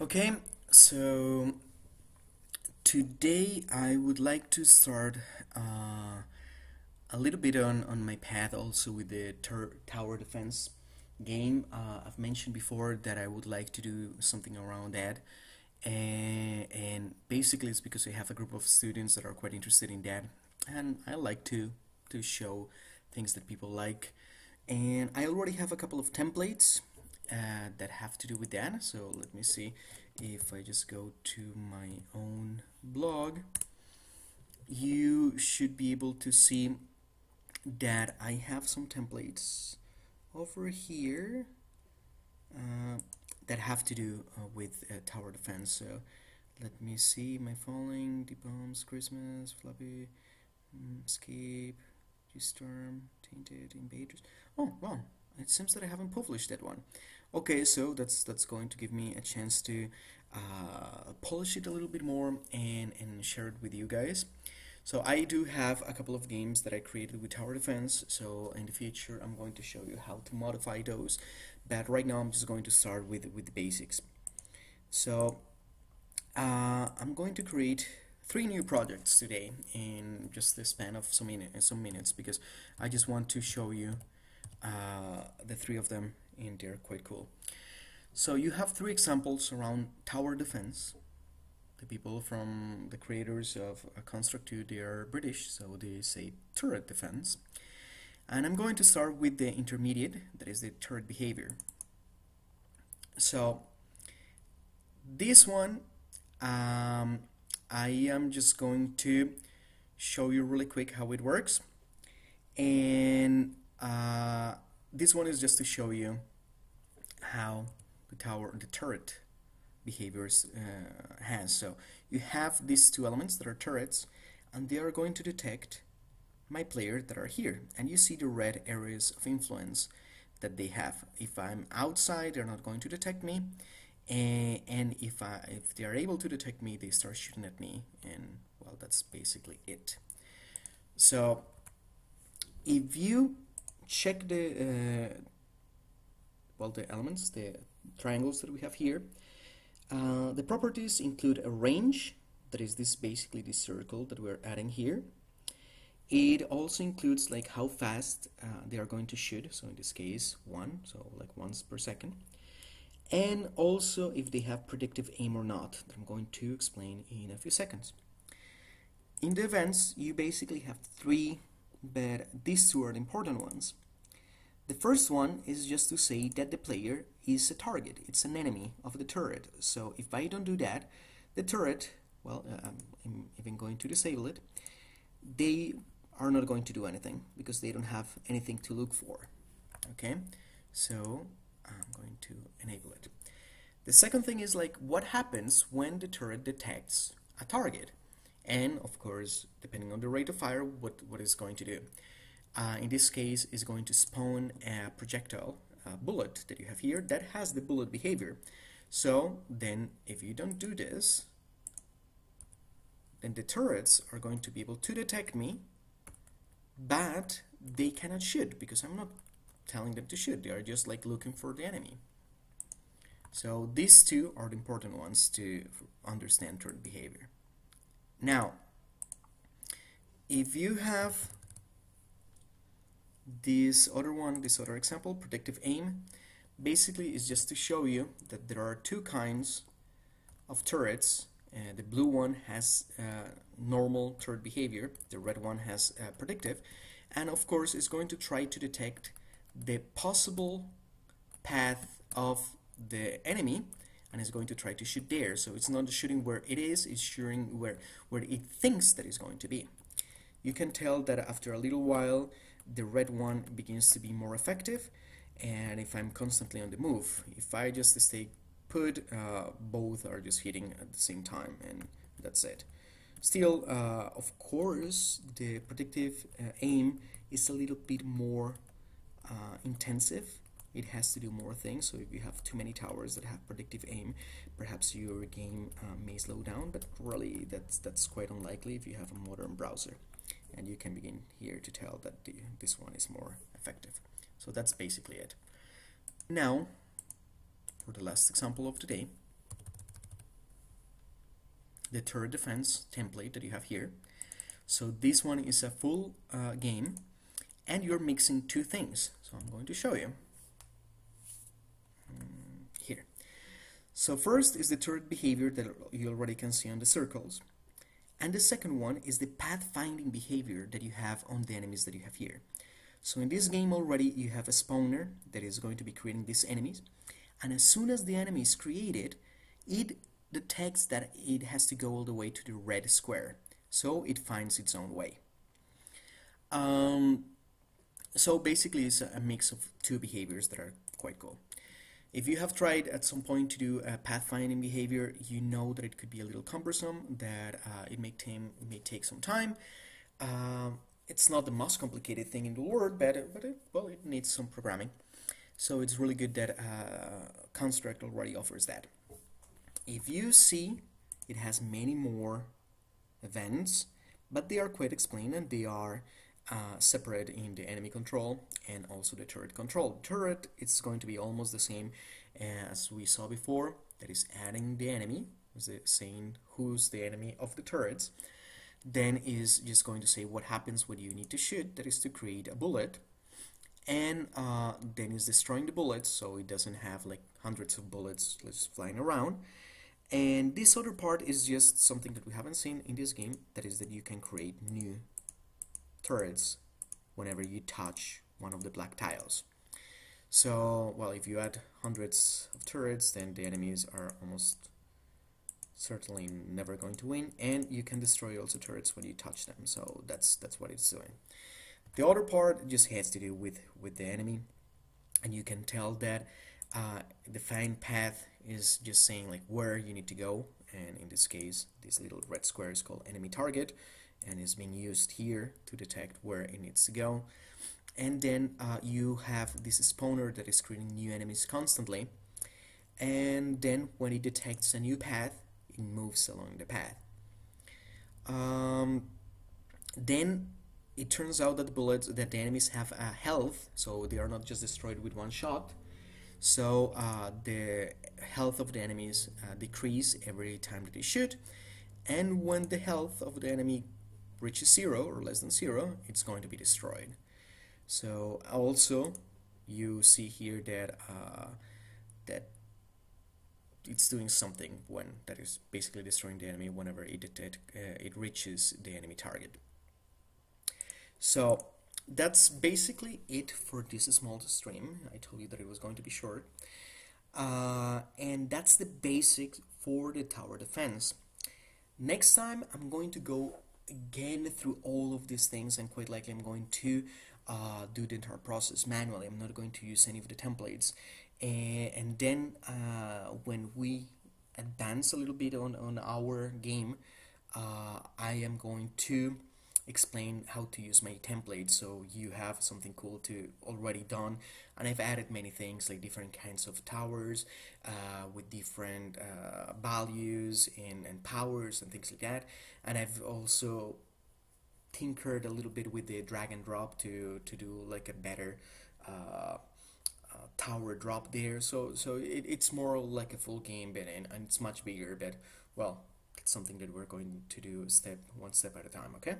Okay, so today I would like to start uh, a little bit on, on my path also with the tower defense game. Uh, I've mentioned before that I would like to do something around that. And, and basically it's because I have a group of students that are quite interested in that and I like to to show things that people like and I already have a couple of templates uh, that have to do with that so let me see if I just go to my own blog. You should be able to see that I have some templates over here uh, that have to do uh, with uh, tower defense. So let me see my falling deep bombs Christmas floppy mm, escape G-storm tainted invaders. Oh wow. It seems that I haven't published that one okay so that's that's going to give me a chance to uh, polish it a little bit more and and share it with you guys. So I do have a couple of games that I created with tower defense. So in the future I'm going to show you how to modify those. But right now I'm just going to start with with the basics. So uh, I'm going to create three new projects today in just the span of some, minute, some minutes because I just want to show you uh, the three of them and they're quite cool. So you have three examples around tower defense. The people from the creators of Construct 2, they are British, so they say turret defense. And I'm going to start with the intermediate, that is the turret behavior. So this one, um, I am just going to show you really quick how it works. And uh, this one is just to show you how the tower, the turret behaviors uh, has. So you have these two elements that are turrets, and they are going to detect my player that are here. And you see the red areas of influence that they have. If I'm outside, they're not going to detect me. And, if, I, if they are able to detect me, they start shooting at me. And, well, that's basically it. So if you check the uh, well the elements the triangles that we have here. Uh, the properties include a range that is this basically this circle that we're adding here. It also includes like how fast uh, they are going to shoot so in this case one so like once per second. And also if they have predictive aim or not that I'm going to explain in a few seconds. In the events you basically have three but these two are the important ones. The first one is just to say that the player is a target, it's an enemy of the turret. So if I don't do that, the turret, well, uh, I'm even going to disable it, they are not going to do anything because they don't have anything to look for. Okay, so I'm going to enable it. The second thing is like what happens when the turret detects a target and of course depending on the rate of fire what what is going to do. Uh, in this case is going to spawn a projectile a bullet that you have here that has the bullet behavior. So then if you don't do this then the turrets are going to be able to detect me but they cannot shoot because I'm not telling them to shoot. They are just like looking for the enemy. So these two are the important ones to understand turret behavior now, if you have this other one, this other example, predictive aim, basically is just to show you that there are two kinds of turrets. Uh, the blue one has uh, normal turret behavior, the red one has uh, predictive, and of course it's going to try to detect the possible path of the enemy and is going to try to shoot there. So it's not shooting where it is, it's shooting where, where it thinks that it's going to be. You can tell that after a little while, the red one begins to be more effective, and if I'm constantly on the move, if I just stay put, uh, both are just hitting at the same time, and that's it. Still, uh, of course, the predictive uh, aim is a little bit more uh, intensive it has to do more things. So if you have too many towers that have predictive aim, perhaps your game uh, may slow down, but really that's, that's quite unlikely if you have a modern browser. And you can begin here to tell that the, this one is more effective. So that's basically it. Now, for the last example of today, the turret defense template that you have here. So this one is a full uh, game and you're mixing two things. So I'm going to show you. Mm, here. So first is the turret behavior that you already can see on the circles. And the second one is the pathfinding behavior that you have on the enemies that you have here. So in this game already you have a spawner that is going to be creating these enemies and as soon as the enemy is created it detects that it has to go all the way to the red square so it finds its own way. Um, so basically it's a mix of two behaviors that are quite cool. If you have tried at some point to do a pathfinding behavior, you know that it could be a little cumbersome, that uh, it, may it may take some time. Um, it's not the most complicated thing in the world, but, but it, well, it needs some programming. So it's really good that uh, Construct already offers that. If you see, it has many more events, but they are quite explained and they are uh, separate in the enemy control and also the turret control. Turret it's going to be almost the same as we saw before, that is adding the enemy, is saying who's the enemy of the turrets. Then is just going to say what happens when you need to shoot, that is to create a bullet. And uh, then is destroying the bullets, so it doesn't have like hundreds of bullets just flying around. And this other part is just something that we haven't seen in this game, that is that you can create new turrets whenever you touch one of the black tiles. So, well, if you add hundreds of turrets, then the enemies are almost certainly never going to win, and you can destroy also turrets when you touch them, so that's that's what it's doing. The other part just has to do with, with the enemy, and you can tell that uh, the find path is just saying like where you need to go and in this case this little red square is called enemy target and is being used here to detect where it needs to go. And then uh, you have this spawner that is creating new enemies constantly. And then when it detects a new path it moves along the path. Um, then it turns out that the bullets that the enemies have a health so they are not just destroyed with one shot. So uh, the health of the enemies uh, decrease every time that they shoot. And when the health of the enemy reaches zero or less than zero it's going to be destroyed so also you see here that uh, that it's doing something when that is basically destroying the enemy whenever it detect, uh, it reaches the enemy target so that's basically it for this small stream. I told you that it was going to be short. Uh, and that's the basics for the tower defense. Next time I'm going to go again through all of these things and quite likely I'm going to uh, do the entire process manually. I'm not going to use any of the templates. And, and then uh, when we advance a little bit on, on our game, uh, I am going to explain how to use my template so you have something cool to already done. And I've added many things like different kinds of towers uh, with different uh, values and, and powers and things like that. And I've also tinkered a little bit with the drag and drop to to do like a better uh, uh tower drop there. So so it, it's more like a full game but and, and it's much bigger but well it's something that we're going to do step one step at a time okay